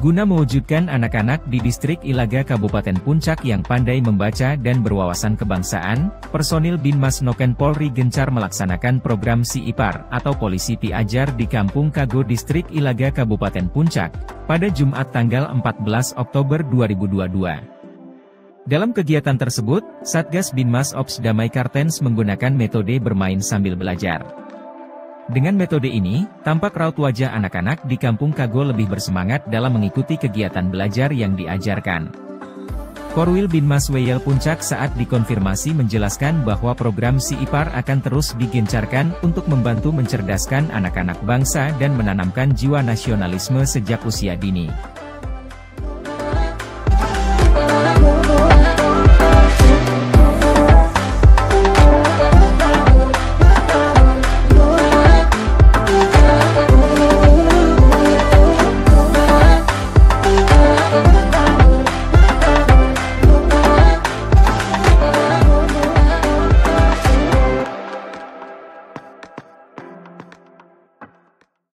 Guna mewujudkan anak-anak di distrik Ilaga Kabupaten Puncak yang pandai membaca dan berwawasan kebangsaan, personil Binmas Noken Polri gencar melaksanakan program Si Ipar atau Polisi Pi Ajar di Kampung Kago Distrik Ilaga Kabupaten Puncak, pada Jumat tanggal 14 Oktober 2022. Dalam kegiatan tersebut, Satgas Binmas Ops Damai Kartens menggunakan metode bermain sambil belajar. Dengan metode ini, tampak raut wajah anak-anak di Kampung Kago lebih bersemangat dalam mengikuti kegiatan belajar yang diajarkan. Korwil Binmas Weyel Puncak saat dikonfirmasi menjelaskan bahwa program Si Ipar akan terus digencarkan untuk membantu mencerdaskan anak-anak bangsa dan menanamkan jiwa nasionalisme sejak usia dini.